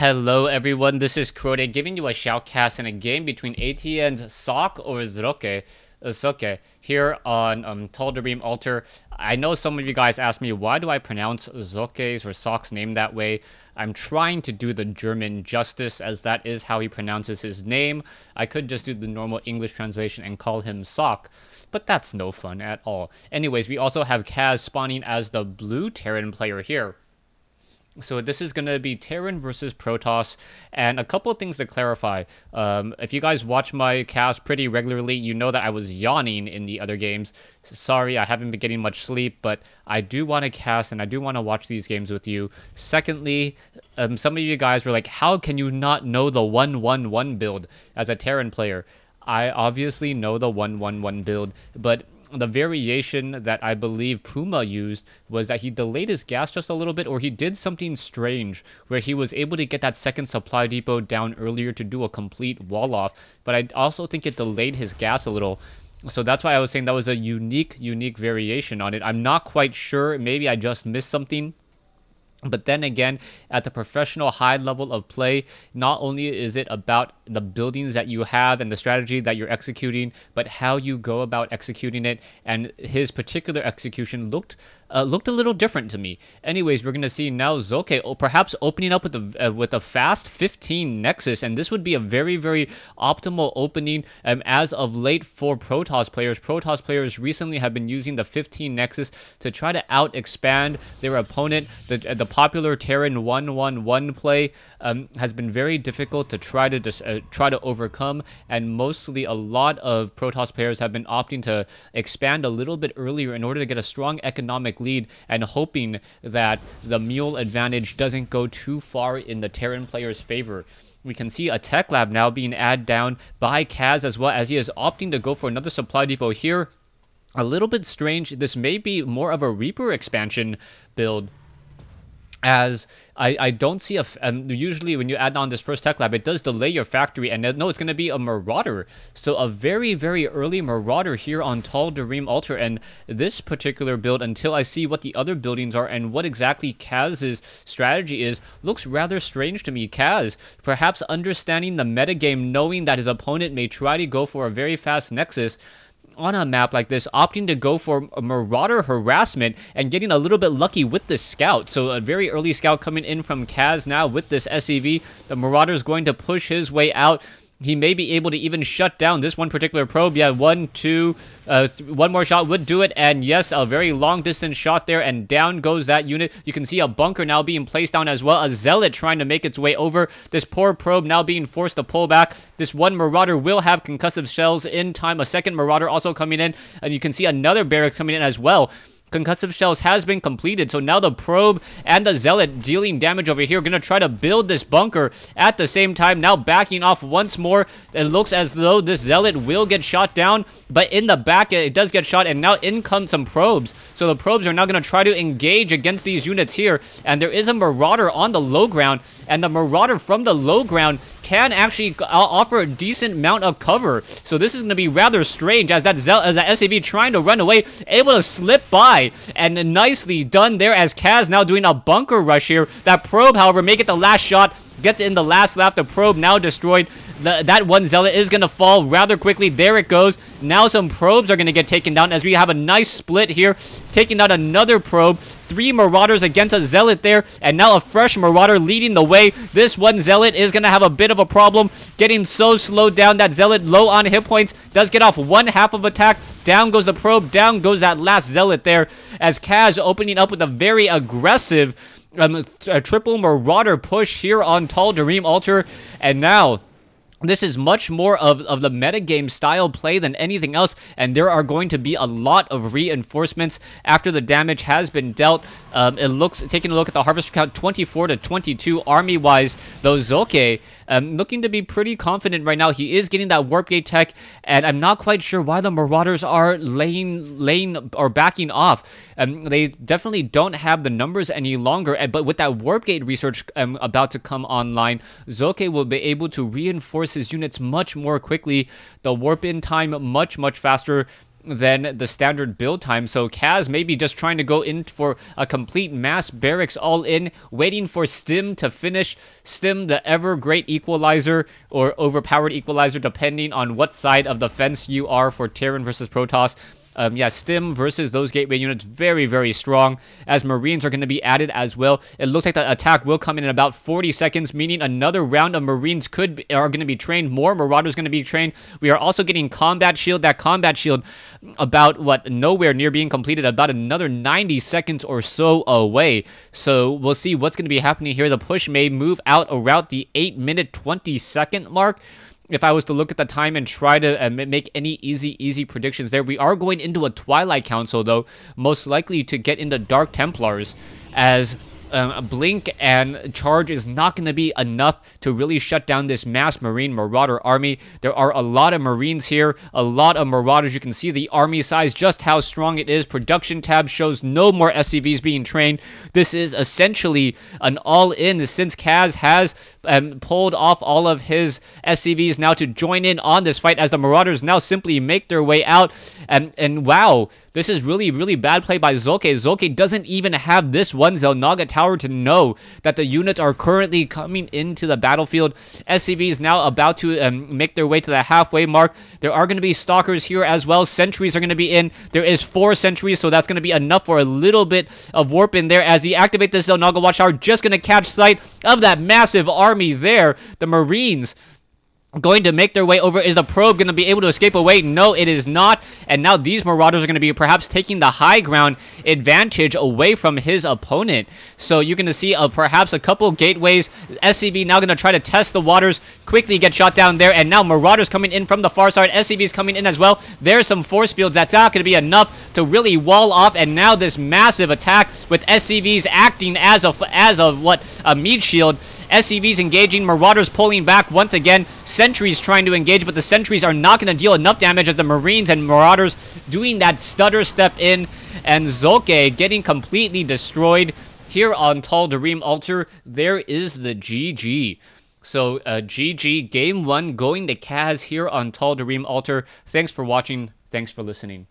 Hello everyone, this is Crota giving you a shoutcast in a game between ATN's Sock or Zroke, Zoke here on um, Tal'Darim Altar. I know some of you guys asked me why do I pronounce Zoke's or Sock's name that way. I'm trying to do the German justice as that is how he pronounces his name. I could just do the normal English translation and call him Sock, but that's no fun at all. Anyways, we also have Kas spawning as the blue Terran player here. So this is going to be Terran versus Protoss, and a couple of things to clarify. Um, if you guys watch my cast pretty regularly, you know that I was yawning in the other games. Sorry, I haven't been getting much sleep, but I do want to cast and I do want to watch these games with you. Secondly, um, some of you guys were like, how can you not know the 111 build as a Terran player? I obviously know the 111 build, but the variation that I believe Puma used was that he delayed his gas just a little bit, or he did something strange where he was able to get that second supply depot down earlier to do a complete wall off. But I also think it delayed his gas a little. So that's why I was saying that was a unique, unique variation on it. I'm not quite sure. Maybe I just missed something. But then again, at the professional high level of play, not only is it about the buildings that you have and the strategy that you're executing, but how you go about executing it. And his particular execution looked uh, looked a little different to me. Anyways, we're gonna see now Zoke perhaps opening up with a uh, with a fast 15 Nexus, and this would be a very very optimal opening um, as of late for Protoss players. Protoss players recently have been using the 15 Nexus to try to out expand their opponent. The the popular Terran 111 play um, has been very difficult to try to dis- uh, try to overcome, and mostly a lot of Protoss players have been opting to expand a little bit earlier in order to get a strong economic lead, and hoping that the mule advantage doesn't go too far in the Terran player's favor. We can see a tech lab now being added down by Kas as well as he is opting to go for another supply depot here. A little bit strange. This may be more of a Reaper expansion build as I, I don't see a um, usually when you add on this first tech lab it does delay your factory and no it's going to be a marauder. So a very very early marauder here on Tal'Darim Altar and this particular build until I see what the other buildings are and what exactly Kas's strategy is looks rather strange to me. Kas perhaps understanding the metagame knowing that his opponent may try to go for a very fast nexus on a map like this, opting to go for a Marauder harassment and getting a little bit lucky with the scout. So a very early scout coming in from Kas now with this SCV. The Marauder is going to push his way out he may be able to even shut down this one particular probe. Yeah, one, two, uh, one more shot would do it. And yes, a very long distance shot there, and down goes that unit. You can see a bunker now being placed down as well. A zealot trying to make its way over. This poor probe now being forced to pull back. This one marauder will have concussive shells in time. A second marauder also coming in, and you can see another barracks coming in as well. Concussive Shells has been completed, so now the Probe and the Zealot dealing damage over here. Going to try to build this bunker at the same time. Now backing off once more. It looks as though this Zealot will get shot down, but in the back it does get shot, and now in come some Probes. So the Probes are now going to try to engage against these units here, and there is a Marauder on the low ground, and the Marauder from the low ground can actually offer a decent amount of cover. So this is going to be rather strange as that, as that SCV trying to run away, able to slip by. And nicely done there as Kas now doing a bunker rush here. That probe, however, make it the last shot. Gets in the last lap. The probe now destroyed. That one zealot is going to fall rather quickly. There it goes. Now some probes are going to get taken down as we have a nice split here. Taking out another probe. Three marauders against a zealot there. And now a fresh marauder leading the way. This one zealot is going to have a bit of a problem. Getting so slowed down. That zealot low on hit points. Does get off one half of attack. Down goes the probe. Down goes that last zealot there. As Kas opening up with a very aggressive um, a triple marauder push here on Tal'Darim Altar. And now this is much more of, of the metagame style play than anything else, and there are going to be a lot of reinforcements after the damage has been dealt. Um, it looks, taking a look at the harvester count, 24 to 22 army-wise, though Zoke um, looking to be pretty confident right now. He is getting that warp gate tech, and I'm not quite sure why the Marauders are laying, laying or backing off. Um, they definitely don't have the numbers any longer, but with that warp gate research um, about to come online, Zoke will be able to reinforce his units much more quickly. The warp in time much, much faster than the standard build time. So Kas maybe just trying to go in for a complete mass barracks all in, waiting for Stim to finish. Stim, the ever great equalizer or overpowered equalizer, depending on what side of the fence you are for Terran versus Protoss. Um, yeah, Stim versus those gateway units, very, very strong, as Marines are going to be added as well. It looks like the attack will come in in about 40 seconds, meaning another round of Marines could be, are going to be trained. More Marauders going to be trained. We are also getting Combat Shield. That Combat Shield, about, what, nowhere near being completed, about another 90 seconds or so away. So we'll see what's going to be happening here. The push may move out around the 8 minute 20 second mark if I was to look at the time and try to uh, make any easy, easy predictions there, we are going into a Twilight Council, though, most likely to get into Dark Templars, as um, Blink and Charge is not going to be enough to really shut down this mass Marine Marauder army. There are a lot of Marines here, a lot of Marauders. You can see the army size, just how strong it is. Production tab shows no more SCVs being trained. This is essentially an all-in since Kas has um, pulled off all of his SCVs now to join in on this fight as the Marauders now simply make their way out. And, and wow, this is really, really bad play by Zolke. Zolke doesn't even have this one Xel'Naga tower to know that the units are currently coming into the battlefield. SCV is now about to um, make their way to the halfway mark. There are going to be Stalkers here as well. Sentries are going to be in. There is four Sentries, so that's going to be enough for a little bit of warp in there as he activates this Xel'Naga Watchtower. Just going to catch sight of that massive army there. The Marines going to make their way over. Is the probe going to be able to escape away? No, it is not. And now these Marauders are going to be perhaps taking the high ground advantage away from his opponent. So you're going to see uh, perhaps a couple gateways. SCV now going to try to test the waters, quickly get shot down there. And now Marauders coming in from the far side. SCV is coming in as well. There's some force fields. That's not going to be enough to really wall off. And now this massive attack with SCVs acting as a, as a, what, a meat shield. SCVs engaging, Marauders pulling back once again. Sentries trying to engage, but the Sentries are not going to deal enough damage as the Marines and Marauders doing that stutter step in. And Zolke getting completely destroyed here on Tal'Darim Altar. There is the GG. So, uh, GG, game one going to Kas here on Tal'Darim Altar. Thanks for watching. Thanks for listening.